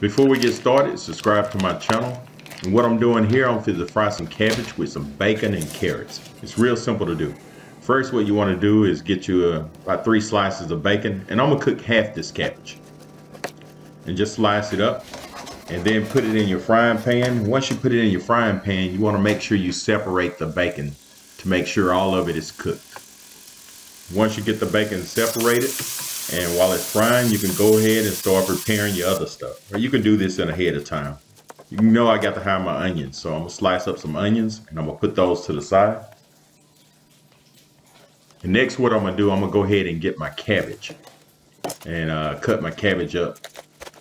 Before we get started, subscribe to my channel. And what I'm doing here, I'm going to fry some cabbage with some bacon and carrots. It's real simple to do. First, what you want to do is get you uh, about three slices of bacon, and I'm going to cook half this cabbage. And just slice it up, and then put it in your frying pan. Once you put it in your frying pan, you want to make sure you separate the bacon to make sure all of it is cooked. Once you get the bacon separated, and while it's frying, you can go ahead and start preparing your other stuff. Or you can do this in ahead of time. You know I got to have my onions, so I'm gonna slice up some onions and I'm gonna put those to the side. And next what I'm gonna do, I'm gonna go ahead and get my cabbage and uh, cut my cabbage up.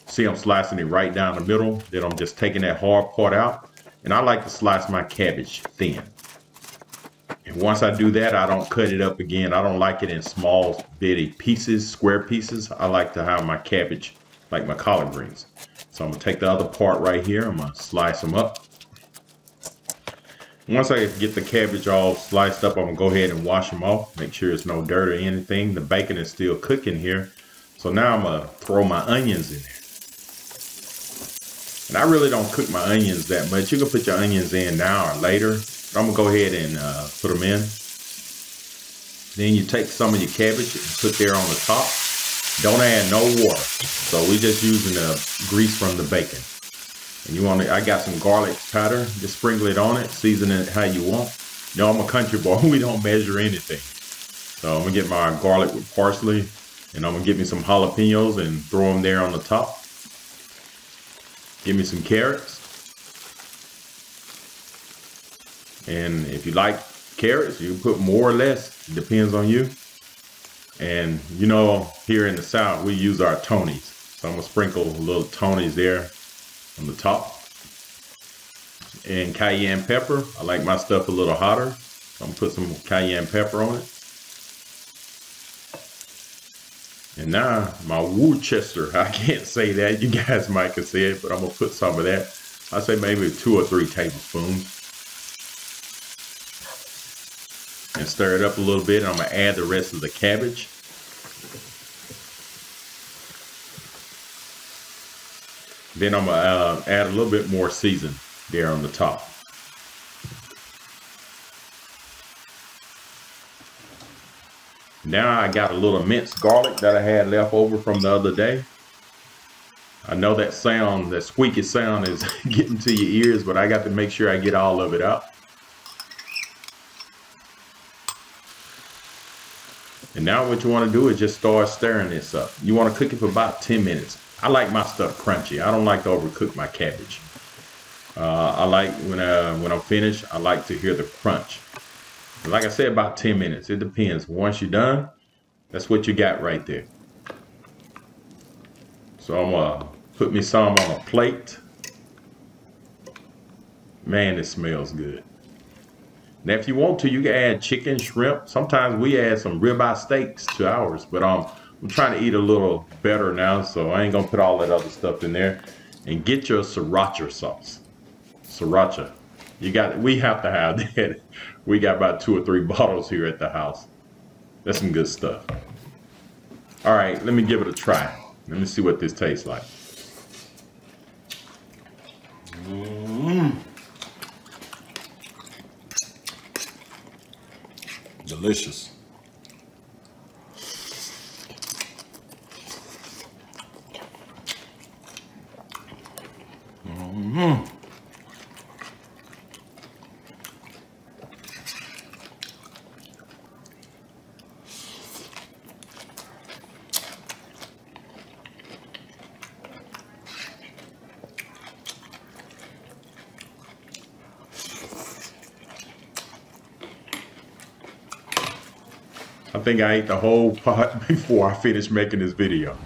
See, I'm slicing it right down the middle. Then I'm just taking that hard part out. And I like to slice my cabbage thin. Once I do that, I don't cut it up again. I don't like it in small, bitty pieces, square pieces. I like to have my cabbage like my collard greens. So I'm gonna take the other part right here. I'm gonna slice them up. Once I get the cabbage all sliced up, I'm gonna go ahead and wash them off. Make sure there's no dirt or anything. The bacon is still cooking here. So now I'm gonna throw my onions in there. And I really don't cook my onions that much. You can put your onions in now or later. I'm gonna go ahead and uh, put them in. Then you take some of your cabbage and put there on the top. Don't add no water. So we're just using the grease from the bacon. And you want to, I got some garlic powder. Just sprinkle it on it. Season it how you want. You know, I'm a country boy. We don't measure anything. So I'm gonna get my garlic with parsley. And I'm gonna get me some jalapenos and throw them there on the top. Give me some carrots. And if you like carrots, you can put more or less. It depends on you. And you know, here in the South, we use our Tonys. So I'm gonna sprinkle a little Tonys there on the top. And cayenne pepper. I like my stuff a little hotter. So I'm gonna put some cayenne pepper on it. And now my Worcester, I can't say that. You guys might can say it, but I'm gonna put some of that. I say maybe two or three tablespoons. and stir it up a little bit. And I'm gonna add the rest of the cabbage. Then I'm gonna uh, add a little bit more season there on the top. Now I got a little minced garlic that I had left over from the other day. I know that sound, that squeaky sound is getting to your ears, but I got to make sure I get all of it out. And now what you want to do is just start stirring this up. You want to cook it for about 10 minutes. I like my stuff crunchy. I don't like to overcook my cabbage. Uh, I like when, uh, when I'm finished, I like to hear the crunch. Like I said, about 10 minutes. It depends. Once you're done, that's what you got right there. So I'm going to put me some on a plate. Man, it smells good. Now, if you want to, you can add chicken, shrimp. Sometimes we add some ribeye steaks to ours, but um, I'm trying to eat a little better now, so I ain't gonna put all that other stuff in there. And get your sriracha sauce. Sriracha. You got, we have to have that. We got about two or three bottles here at the house. That's some good stuff. All right, let me give it a try. Let me see what this tastes like. Mmm. Delicious. I think I ate the whole pot before I finished making this video.